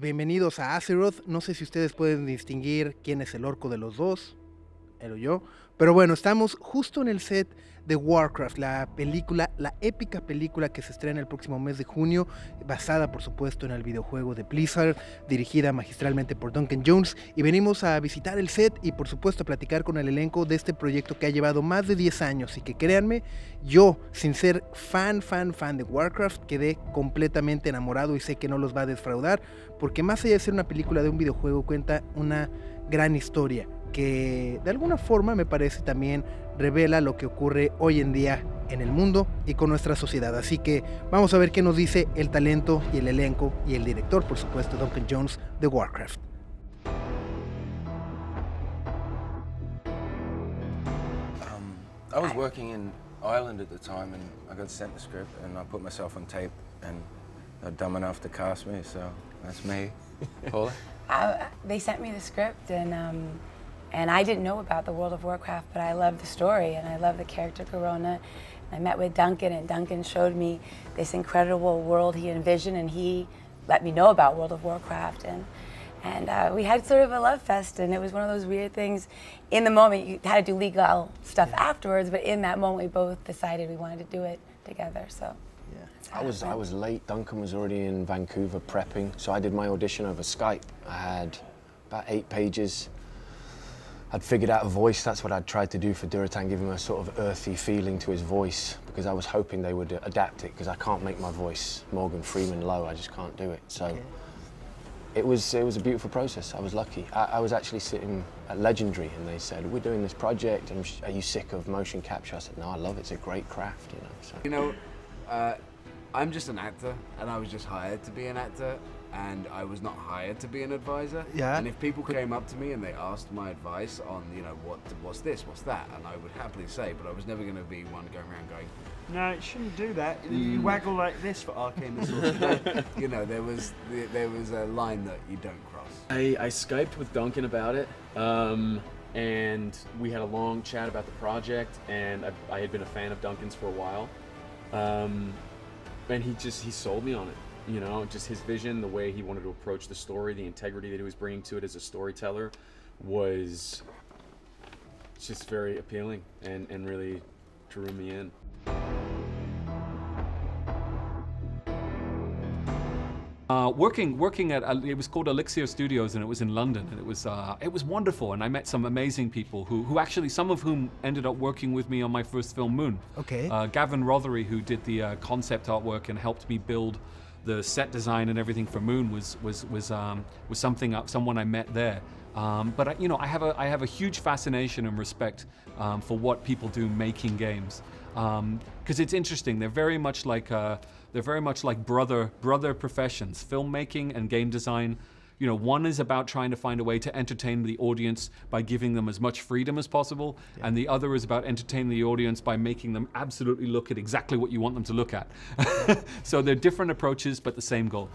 Bienvenidos a Azeroth. No sé si ustedes pueden distinguir quién es el orco de los dos, él o yo. Pero bueno, estamos justo en el set de Warcraft, la película, la épica película que se estrena el próximo mes de junio, basada por supuesto en el videojuego de Blizzard, dirigida magistralmente por Duncan Jones. Y venimos a visitar el set y por supuesto a platicar con el elenco de este proyecto que ha llevado más de 10 años y que créanme, yo, sin ser fan, fan, fan de Warcraft, quedé completamente enamorado y sé que no los va a defraudar, porque más allá de ser una película de un videojuego, cuenta una gran historia que de alguna forma me parece también revela lo que ocurre hoy en día en el mundo y con nuestra sociedad. Así que vamos a ver qué nos dice el talento y el elenco y el director, por supuesto, Duncan Jones de Warcraft. Um, I was working in Ireland at the time and I got sent the script and I put myself on tape and they're dumb enough to cast me, so that's me. Paula? I, they sent me the script and um, and I didn't know about the World of Warcraft, but I love the story and I love the character Garona. I met with Duncan and Duncan showed me this incredible world he envisioned and he let me know about World of Warcraft and and uh, we had sort of a love fest and it was one of those weird things in the moment you had to do legal stuff afterwards but in that moment we both decided we wanted to do it together so Yeah. I was I was late. Duncan was already in Vancouver prepping, so I did my audition over Skype. I had about eight pages. I'd figured out a voice. That's what I'd tried to do for Durotan, give him a sort of earthy feeling to his voice, because I was hoping they would adapt it, because I can't make my voice Morgan Freeman low. I just can't do it. So. Okay. It was, it was a beautiful process. I was lucky. I, I, was actually sitting at Legendary and they said, we're doing this project and are you sick of motion capture? I said, no, I love it. It's a great craft, you know. So. You know, uh, I'm just an actor, and I was just hired to be an actor, and I was not hired to be an advisor. Yeah. And if people came up to me and they asked my advice on, you know, what what's this, what's that, and I would happily say, but I was never going to be one going around going, no, it shouldn't do that. You waggle like this for arcane assault. you know, there was there was a line that you don't cross. I, I skyped with Duncan about it. Um, and we had a long chat about the project, and I, I had been a fan of Duncan's for a while. Um, and he just he sold me on it you know just his vision the way he wanted to approach the story the integrity that he was bringing to it as a storyteller was just very appealing and, and really drew me in Uh, working working at uh, it was called Elixir Studios and it was in London and it was uh, it was wonderful and I met some amazing people who who actually some of whom ended up working with me on my first film Moon. Okay. Uh, Gavin Rothery who did the uh, concept artwork and helped me build the set design and everything for Moon was was was um, was something someone I met there. Um, but I, you know I have a I have a huge fascination and respect um, for what people do making games because um, it's interesting. They're very much like they're very much like brother brother professions, filmmaking and game design. You know, one is about trying to find a way to entertain the audience by giving them as much freedom as possible, yeah. and the other is about entertaining the audience by making them absolutely look at exactly what you want them to look at. so they're different approaches, but the same goal.